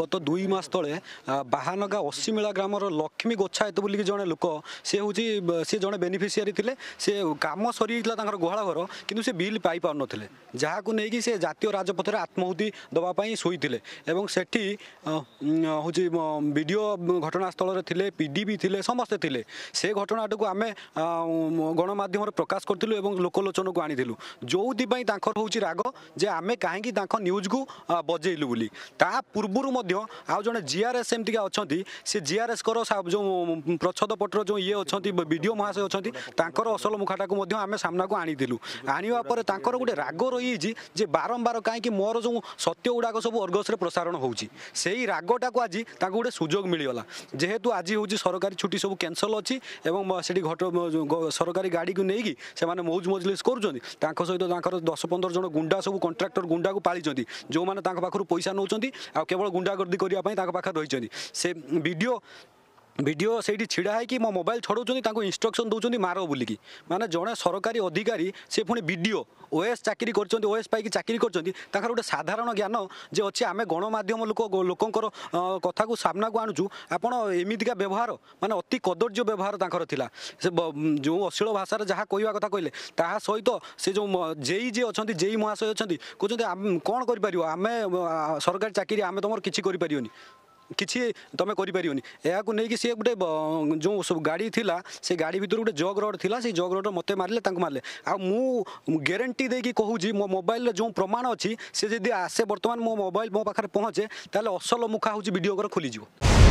গত দুই মাস তলে বাহানগা অশিমেলা গ্রামের লক্ষ্মী গোচ্ছায়েত বলি জনে লোক সে হচ্ছে সে জনে বেনিফিসিয়ারি লে সে কাম সরিযাইলা তাঁর গুহাল ঘর কিন্তু সে বিল পাইপার নলে যা নেই সে জাতীয় রাজপথে আত্মাহুতি দেওয়া শোলে এবং সেটি হচ্ছে বিডিও ঘটনাস্থলের লে পিডিবি লে সমস্তে লে সে ঘটনাটি আমি গণমাধ্যমে প্রকাশ করলু এবং লোকলোচনক আনিলু যেপাই তাঁর হচ্ছে রাগ যে আমি কাহি তাঁর নিউজ কু বজাইলু বলে তা পূর্বর ମଧ୍ୟ ଆଉ ଜଣେ ଜିଆର୍ଏସ୍ ଏମିତିକା ଅଛନ୍ତି ସେ ଜିଆର୍ଏସ୍ଙ୍କର ଯେଉଁ ପ୍ରଚ୍ଛଦ ପଟର ଯେଉଁ ଇଏ ଅଛନ୍ତି ବିଡ଼ିଓ ମହାଶୟ ଅଛନ୍ତି ତାଙ୍କର ଅସଲ ମୁଖାଟାକୁ ମଧ୍ୟ ଆମେ ସାମ୍ନାକୁ ଆଣିଥିଲୁ ଆଣିବା ପରେ ତାଙ୍କର ଗୋଟେ ରାଗ ରହିଯାଇଛି ଯେ ବାରମ୍ବାର କାହିଁକି ମୋର ଯେଉଁ ସତ୍ୟ ଗୁଡ଼ାକ ସବୁ ଅର୍ଗସରେ ପ୍ରସାରଣ ହେଉଛି ସେଇ ରାଗଟାକୁ ଆଜି ତାଙ୍କୁ ଗୋଟେ ସୁଯୋଗ ମିଳିଗଲା ଯେହେତୁ ଆଜି ହେଉଛି ସରକାରୀ ଛୁଟି ସବୁ କ୍ୟାନସଲ୍ ଅଛି ଏବଂ ସେଠି ଘଟ ସରକାରୀ ଗାଡ଼ିକୁ ନେଇକି ସେମାନେ ମୌଜ ମଜଲିସ୍ କରୁଛନ୍ତି ତାଙ୍କ ସହିତ ତାଙ୍କର ଦଶ ପନ୍ଦର ଜଣ ଗୁଣ୍ଡା ସବୁ କଣ୍ଟ୍ରାକ୍ଟର ଗୁଣ୍ଡାକୁ ପାଳିଛନ୍ତି ଯେଉଁମାନେ ତାଙ୍କ ପାଖରୁ ପଇସା ନେଉଛନ୍ତି ଆଉ କେବଳ ଗୁଣ୍ଡାଗର୍ଦ୍ଦି କରିବା ପାଇଁ ତାଙ୍କ ପାଖରେ ରହିଛନ୍ତି ସେ ଭିଡ଼ିଓ ভিডিও ସେଇଠି ଛିଡ଼ା ହେଇକି ମୋ ମୋବାଇଲ ଛଡ଼ଉଛନ୍ତି ତାଙ୍କୁ ଇନଷ୍ଟ୍ରକ୍ସନ୍ ଦେଉଛନ୍ତି ମାର ବୋଲିକି ମାନେ ଜଣେ ସରକାରୀ ଅଧିକାରୀ ସେ ପୁଣି ବି ଡି ଓ ଓଏସ୍ ଚାକିରି କରିଛନ୍ତି ଓଏସ୍ ପାଇକି ଚାକିରି କରିଛନ୍ତି ତାଙ୍କର ଗୋଟେ ସାଧାରଣ ଜ୍ଞାନ ଯେ ଅଛି ଆମେ ଗଣମାଧ୍ୟମ ଲୋକ ଲୋକଙ୍କର କଥାକୁ ସାମ୍ନାକୁ ଆଣୁଛୁ ଆପଣ ଏମିତିକା ବ୍ୟବହାର ମାନେ ଅତି କଦର୍ଯ୍ୟ ବ୍ୟବହାର ତାଙ୍କର ଥିଲା ସେ ଯେଉଁ ଅଶ୍ଳୀଳ ଭାଷାରେ ଯାହା କହିବା କଥା କହିଲେ ତାହା ସହିତ ସେ ଯେଉଁ ଜେଇ ଯିଏ ଅଛନ୍ତି ଜେଇ ମହାଶୟ ଅଛନ୍ତି କହୁଛନ୍ତି କ'ଣ କରିପାରିବ ଆମେ ସରକାରୀ ଚାକିରି ଆମେ ତୁମର କିଛି କରିପାରିବନି तम गरिपऱ युकि सि गए जो गाडी से गाडी भित्र गए जड था जग्रड मे मे म ग्यारन्टी कि मो मोबाइल जो प्रमाण अस् आसे बर्तमान मो मोबाइल मो पार्थे पहुँचे त असल मुखा हुन्छ भिडियो घर